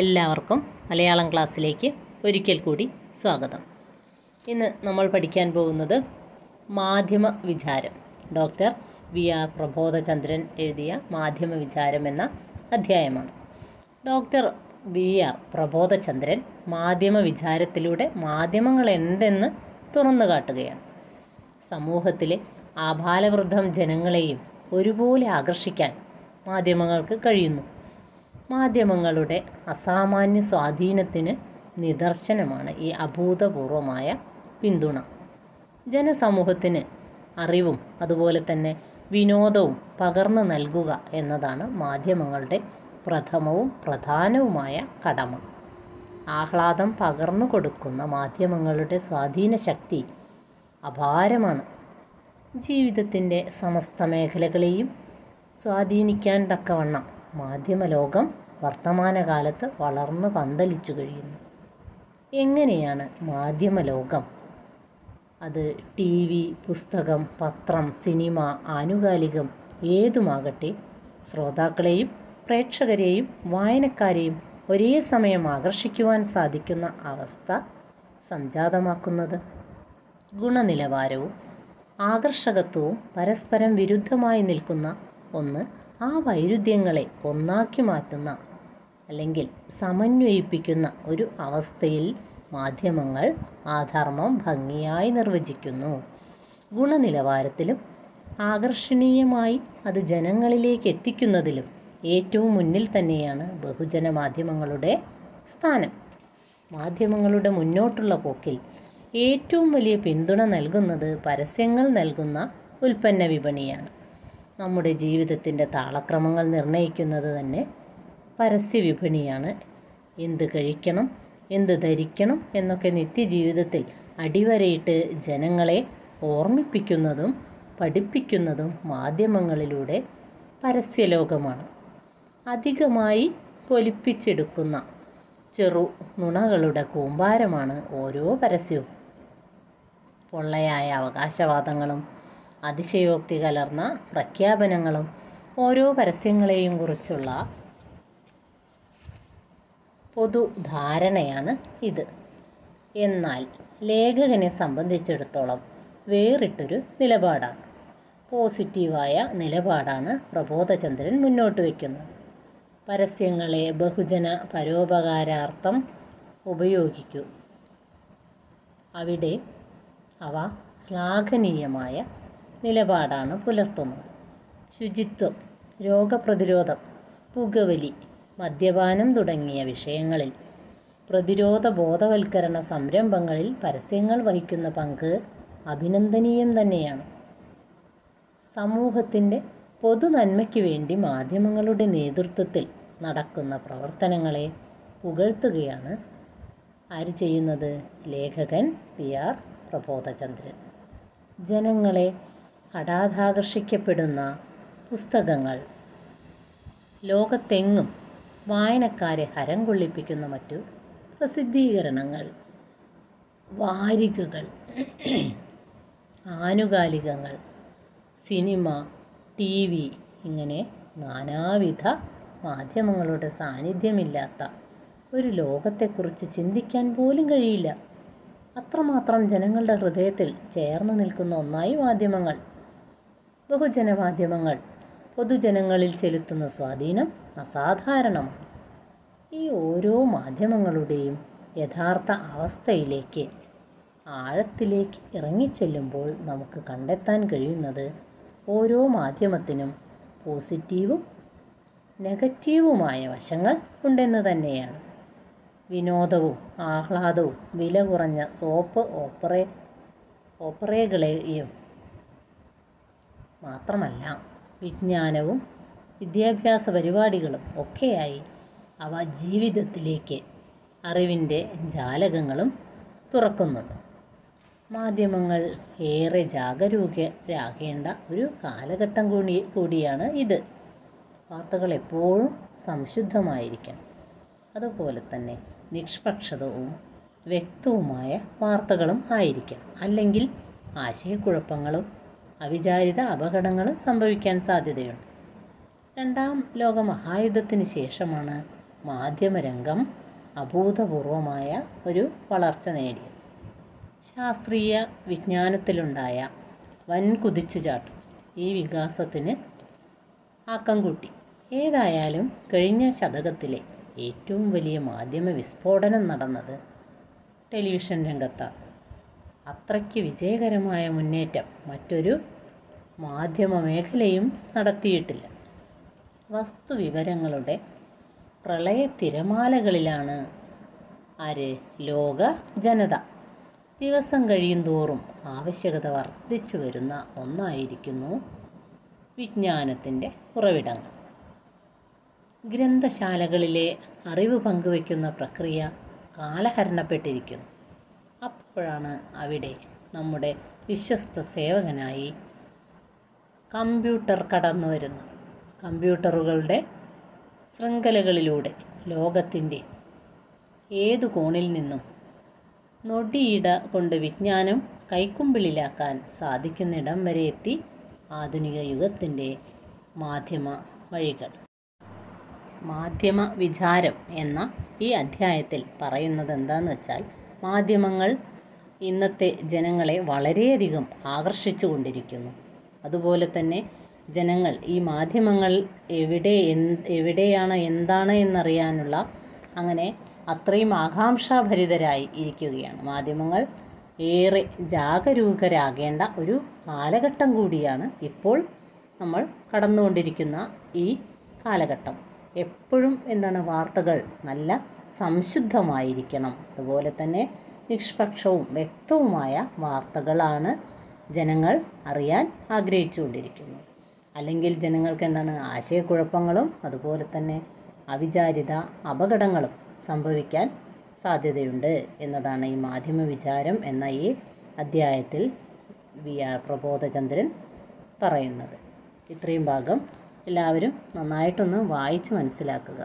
എല്ലാവർക്കും മലയാളം ക്ലാസ്സിലേക്ക് ഒരിക്കൽ കൂടി സ്വാഗതം. ഇന്ന് നമ്മൾ പഠിക്കാൻ പോകുന്നത് മാധ്യമ വിചാരം. ഡോക്ടർ വി ആർ പ്രബോധചന്ദ്രൻ എഴുതിയ മാധ്യമ വിചാരം എന്ന അധ്യായമാണ്. ഡോക്ടർ വി ആർ പ്രബോധചന്ദ്രൻ മാധ്യമ വിചാരത്തിലൂടെ മാധ്യമങ്ങൾ എന്തെന്ന് തുറന്നു കാട്ടുകയാണ്. സമൂഹത്തിലെ ആഭാലവൃദ്ധം ജനങ്ങളെയും ഒരുപോലെ ആകർഷിക്കാൻ മാധ്യമങ്ങൾക്ക് കഴിയുന്നു. മാധ്യമങ്ങളുടെ അസാമാന്യ സ്വാധീനത്തിന് നിദർശനമാണ് ഈ അഭൂതപൂർവമായ പിന്തുണ. ജനസമൂഹത്തിന് അറിവും അതുപോലെ തന്നെ വിനോദവും പകർന്നു നൽകുക എന്നതാണ് മാധ്യമങ്ങളുടെ പ്രഥമവും പ്രധാനവുമായ കടമ. ആഹ്ലാദം പകർന്നു കൊടുക്കുന്ന മാധ്യമങ്ങളുടെ സ്വാധീന ശക്തി അപാരമാണ്. ജീവിതത്തിന്റെ സമസ്ത മേഖലകളെയും സ്വാധീനിക്കാൻ തക്കവണ്ണം മാധ്യമലോകം വർത്തമാനകാലത്ത് വളർന്ന് പന്തലിച്ചു കഴിയുന്നു. എങ്ങനെയാണ് മാധ്യമലോകം? അത് ടി വി പുസ്തകം പത്രം സിനിമ ആനുകാലികം ഏതുമാകട്ടെ ശ്രോതാക്കളെയും പ്രേക്ഷകരെയും വായനക്കാരെയും ഒരേ സമയം ആകർഷിക്കുവാൻ സാധിക്കുന്ന അവസ്ഥ സംജാതമാക്കുന്നത്? ഗുണനിലവാരവും ആകർഷകത്വവും പരസ്പരം വിരുദ്ധമായി നിൽക്കുന്ന ഒന്ന് ആ വൈരുദ്ധ്യങ്ങളെ ഒന്നാക്കി മാറ്റുന്ന അല്ലെങ്കിൽ സമന്വയിപ്പിക്കുന്ന ഒരു അവസ്ഥയിൽ മാധ്യമങ്ങൾ ആ ധർമ്മം ഭംഗിയായി നിർവചിക്കുന്നു. ഗുണനിലവാരത്തിലും ആകർഷണീയമായി അത് ജനങ്ങളിലേക്ക് എത്തിക്കുന്നതിലും ഏറ്റവും മുന്നിൽ തന്നെയാണ് ബഹുജന മാധ്യമങ്ങളുടെ സ്ഥാനം. മാധ്യമങ്ങളുടെ മുന്നോട്ടുള്ള പോക്കിൽ ഏറ്റവും വലിയ പിന്തുണ നൽകുന്നത് പരസ്യങ്ങൾ നൽകുന്ന ഉൽപ്പന്ന വിപണിയാണ്. നമ്മുടെ ജീവിതത്തിന്റെ താളക്രമങ്ങൾ നിർണയിക്കുന്നത് തന്നെ പരസ്യ വിപണിയാണ് എന്ത് കഴിക്കണം എന്ത് ധരിക്കണം എന്നൊക്കെ നിത്യജീവിതത്തിൽ അടിവരയിട്ട് ജനങ്ങളെ ഓർമ്മിപ്പിക്കുന്നതും പഠിപ്പിക്കുന്നതും മാധ്യമങ്ങളിലൂടെ പരസ്യലോകമാണ്. അധികമായി പൊലിപ്പിച്ചെടുക്കുന്ന ചെറു നുണകളുടെ കൂമ്പാരമാണ് ഓരോ പരസ്യവും. പൊള്ളയായ അവകാശവാദങ്ങളും അതിശയോക്തി കലർന്ന പ്രഖ്യാപനങ്ങളും ഓരോ പരസ്യങ്ങളെയും കുറിച്ചുള്ള പൊതുധാരണയാണ് ഇത്. എന്നാൽ ലേഖകനെ സംബന്ധിച്ചിടത്തോളം വേറിട്ടൊരു നിലപാടാണ്. പോസിറ്റീവായ നിലപാടാണ് പ്രബോധചന്ദ്രൻ മുന്നോട്ട് വയ്ക്കുന്നത് പരസ്യങ്ങളെ ബഹുജന പരോപകാരാർത്ഥം ഉപയോഗിക്കൂ. അവിടെ അവ ശ്ലാഘനീയമായ നിലപാടാണ് പുലർത്തുന്നത്. ശുചിത്വം രോഗപ്രതിരോധം പുകവലി മദ്യപാനം തുടങ്ങിയ വിഷയങ്ങളിൽ പ്രതിരോധ ബോധവൽക്കരണ സംരംഭങ്ങളിൽ പരസ്യങ്ങൾ വഹിക്കുന്ന പങ്ക് അഭിനന്ദനീയം തന്നെയാണ്. സമൂഹത്തിന്റെ പൊതുനന്മയ്ക്ക് വേണ്ടി മാധ്യമങ്ങളുടെ നേതൃത്വത്തിൽ നടക്കുന്ന പ്രവർത്തനങ്ങളെ പുകഴ്ത്തുകയാണ് ആര് ചെയ്യുന്നത്? ലേഖകൻ പി ആർ പ്രബോധചന്ദ്രൻ. ജനങ്ങളെ ഹഠാതാകർഷിക്കപ്പെടുന്ന പുസ്തകങ്ങൾ. ലോകത്തെങ്ങും വായനക്കാരെ ഹരം കൊള്ളിപ്പിക്കുന്ന മറ്റു പ്രസിദ്ധീകരണങ്ങൾ വാരികകൾ ആനുകാലികങ്ങൾ സിനിമ ടി വി ഇങ്ങനെ നാനാവിധ മാധ്യമങ്ങളുടെ സാന്നിധ്യമില്ലാത്ത ഒരു ലോകത്തെക്കുറിച്ച് ചിന്തിക്കാൻ പോലും കഴിയില്ല. അത്രമാത്രം ജനങ്ങളുടെ ഹൃദയത്തിൽ ചേർന്ന് നിൽക്കുന്ന ഒന്നായി മാധ്യമങ്ങൾ ബഹുജന മാധ്യമങ്ങൾ പൊതുജനങ്ങളിൽ ചെലുത്തുന്ന സ്വാധീനം അസാധാരണമാണ്. ഈ ഓരോ മാധ്യമങ്ങളുടെയും യഥാർത്ഥ അവസ്ഥയിലേക്ക് ആഴത്തിലേക്ക് ഇറങ്ങിച്ചെല്ലുമ്പോൾ നമുക്ക് കണ്ടെത്താൻ കഴിയുന്നത് ഓരോ മാധ്യമത്തിനും പോസിറ്റീവും നെഗറ്റീവുമായ വശങ്ങൾ ഉണ്ടെന്ന് തന്നെയാണ്. വിനോദവും ആഹ്ലാദവും വില കുറഞ്ഞ സോപ്പ് ഓപ്പറേ ഓപ്പറേകളെയും മാത്രമല്ല വിജ്ഞാനവും വിദ്യാഭ്യാസ പരിപാടികളും ഒക്കെയായി അവ ജീവിതത്തിലേക്ക് അറിവിന്റെ ജാലകങ്ങളും തുറക്കുന്നുണ്ട്. മാധ്യമങ്ങൾ ഏറെ ജാഗരൂകരാകേണ്ട ഒരു കാലഘട്ടം കൂടി കൂടിയാണ് ഇത്. വാർത്തകൾ എപ്പോഴും സംശുദ്ധമായിരിക്കണം. അതുപോലെ തന്നെ നിഷ്പക്ഷതവും വ്യക്തവുമായ വാർത്തകളും ആയിരിക്കണം. അല്ലെങ്കിൽ ആശയക്കുഴപ്പങ്ങളും അവിചാരിത അപകടങ്ങൾ സംഭവിക്കാൻ സാധ്യതയുണ്ട്. രണ്ടാം ലോക മഹായുദ്ധത്തിന് ശേഷമാണ് മാധ്യമരംഗം അഭൂതപൂർവമായ ഒരു വളർച്ച നേടിയത്. ശാസ്ത്രീയ വിജ്ഞാനത്തിലുണ്ടായ വൻ കുതിച്ചുചാട്ടം ഈ വികാസത്തിന് ആക്കം കൂട്ടി. ഏതായാലും കഴിഞ്ഞ ശതകത്തിലെ ഏറ്റവും വലിയ മാധ്യമ വിസ്ഫോടനം നടന്നത് ടെലിവിഷൻ രംഗത്താണ്. അത്രയ്ക്ക് വിജയകരമായ മുന്നേറ്റം മറ്റൊരു മാധ്യമ മേഖലയും നടത്തിയിട്ടില്ല. വസ്തുവിവരങ്ങളുടെ പ്രളയ തിരമാലകളിലാണ് ആര്? ലോക ജനത. ദിവസം കഴിയും തോറും ആവശ്യകത വർദ്ധിച്ചു വരുന്ന ഒന്നായിരിക്കുന്നു വിജ്ഞാനത്തിന്റെ ഉറവിടങ്ങൾ. ഗ്രന്ഥശാലകളിലെ അറിവ് പങ്കുവയ്ക്കുന്ന പ്രക്രിയ കാലഹരണപ്പെട്ടിരിക്കുന്നു. അപ്പോഴാണ് അവിടെ നമ്മുടെ വിശ്വസ്ത സേവകനായി കമ്പ്യൂട്ടർ കടന്നു വരുന്നത്. കമ്പ്യൂട്ടറുകളുടെ ശൃംഖലകളിലൂടെ ലോകത്തിന്റെ ഏതു കോണിൽ നിന്നും നൊടിയിട കൊണ്ട് വിജ്ഞാനം കൈക്കുമ്പിളിലാക്കാൻ സാധിക്കുന്നിടം വരെ എത്തി ആധുനിക യുഗത്തിന്റെ മാധ്യമ വഴികൾ. മാധ്യമ വിചാരം എന്ന ഈ അധ്യായത്തിൽ പറയുന്നത് എന്താണെന്ന് വെച്ചാൽ മാധ്യമങ്ങൾ ഇന്നത്തെ ജനങ്ങളെ വളരെയധികം ആകർഷിച്ചു കൊണ്ടിരിക്കുന്നു അതുപോലെ തന്നെ ജനങ്ങൾ ഈ മാധ്യമങ്ങൾ എവിടെ എവിടെയാണ് എന്താണ് എന്നറിയാനുള്ള അങ്ങനെ അത്രയും ആകാംക്ഷാഭരിതരായി ഇരിക്കുകയാണ്. മാധ്യമങ്ങൾ ഏറെ ജാഗരൂകരാകേണ്ട ഒരു കാലഘട്ടം കൂടിയാണ് ഇപ്പോൾ നമ്മൾ കടന്നുകൊണ്ടിരിക്കുന്ന ഈ കാലഘട്ടം. എപ്പോഴും എന്താണ് വാർത്തകൾ നല്ല സംശുദ്ധമായിരിക്കണം. അതുപോലെ തന്നെ നിഷ്പക്ഷവും വ്യക്തവുമായ വാർത്തകളാണ് ജനങ്ങൾ അറിയാൻ ആഗ്രഹിച്ചുകൊണ്ടിരിക്കുന്നത്. അല്ലെങ്കിൽ ജനങ്ങൾക്ക് എന്താണ് ആശയക്കുഴപ്പങ്ങളും അതുപോലെ തന്നെ അവിചാരിത അപകടങ്ങളും സംഭവിക്കാൻ സാധ്യതയുണ്ട് എന്നതാണ് ഈ മാധ്യമ വിചാരം എന്ന ഈ അധ്യായത്തിൽ വി ആർ പ്രബോധചന്ദ്രൻ പറയുന്നത്. ഇത്രയും ഭാഗം എല്ലാവരും നന്നായിട്ടൊന്ന് വായിച്ച് മനസ്സിലാക്കുക.